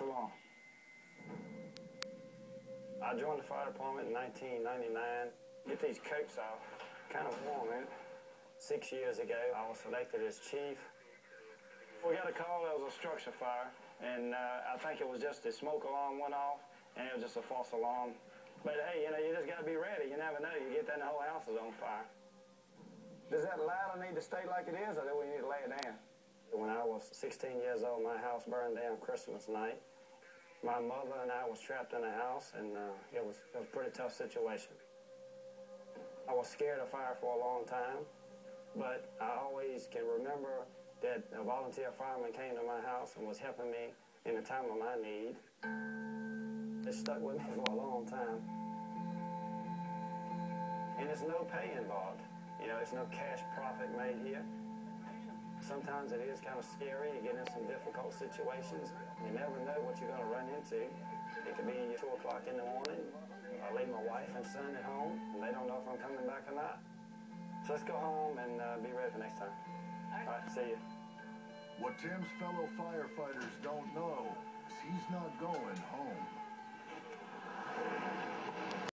Cologne. I joined the fire department in 1999. Get these coats off. Kind of warm, in it? Six years ago, I was selected as chief. We got a call there was a structure fire, and uh, I think it was just the smoke alarm went off, and it was just a false alarm. But hey, you know, you just got to be ready. You never know. You get that and the whole house is on fire. Does that ladder need to stay like it is, or do we need to lay it down? When I was 16 years old, my house burned down Christmas night. My mother and I was trapped in a house, and uh, it, was, it was a pretty tough situation. I was scared of fire for a long time, but I always can remember that a volunteer fireman came to my house and was helping me in a time of my need. It stuck with me for a long time. And there's no pay involved. You know, there's no cash profit made here. Sometimes it is kind of scary. You get in some difficult situations. You never know what you're going to run into. It could be 2 o'clock in the morning. I leave my wife and son at home, and they don't know if I'm coming back or not. So let's go home and uh, be ready for next time. All right, see you. What Tim's fellow firefighters don't know is he's not going home.